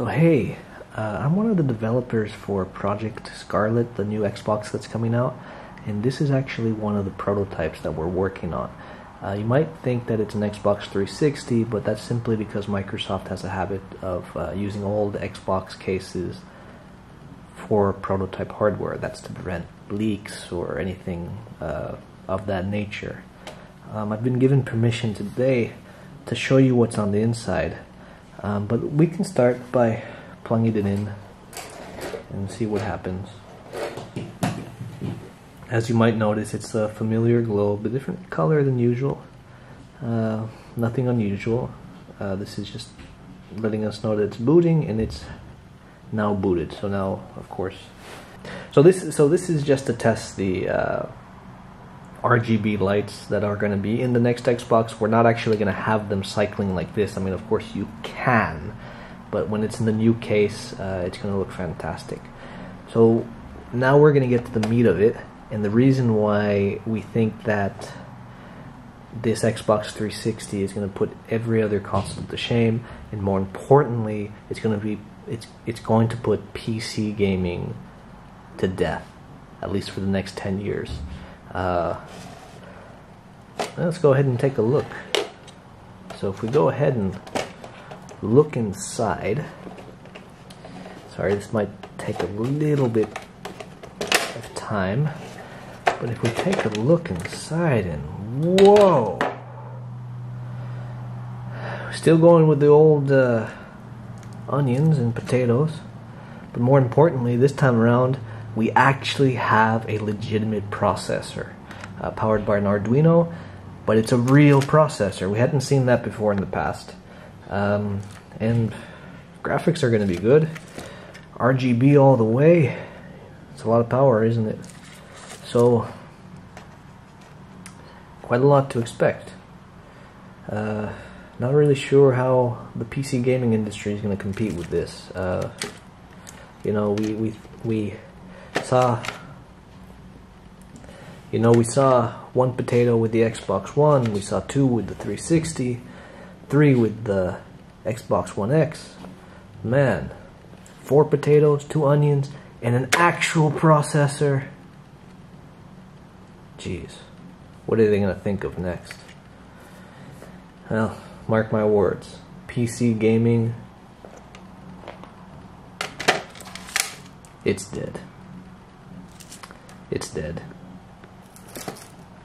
So hey, uh, I'm one of the developers for Project Scarlet, the new Xbox that's coming out, and this is actually one of the prototypes that we're working on. Uh, you might think that it's an Xbox 360, but that's simply because Microsoft has a habit of uh, using old Xbox cases for prototype hardware. That's to prevent leaks or anything uh, of that nature. Um, I've been given permission today to show you what's on the inside. Um, but we can start by plugging it in and see what happens. As you might notice, it's a familiar globe, a different color than usual. Uh, nothing unusual. Uh, this is just letting us know that it's booting and it's now booted. So now, of course, so this so this is just to test the uh, RGB lights that are going to be in the next Xbox. We're not actually going to have them cycling like this. I mean, of course you can, but when it's in the new case, uh, it's going to look fantastic. So now we're going to get to the meat of it, and the reason why we think that this Xbox 360 is going to put every other console to shame, and more importantly, it's going to be it's it's going to put PC gaming to death, at least for the next 10 years. Uh, let's go ahead and take a look. So if we go ahead and look inside, sorry, this might take a little bit of time, but if we take a look inside and whoa, still going with the old uh, onions and potatoes, but more importantly, this time around, we actually have a legitimate processor uh, powered by an Arduino, but it's a real processor. We hadn't seen that before in the past. Um, and graphics are going to be good. RGB all the way. It's a lot of power, isn't it? So, quite a lot to expect. Uh, not really sure how the PC gaming industry is going to compete with this. Uh, you know, we we we saw you know we saw one potato with the Xbox One, we saw two with the 360, three with the Xbox One X. Man, four potatoes, two onions, and an actual processor. Jeez, what are they gonna think of next? Well, mark my words. PC gaming, it's dead. It's dead.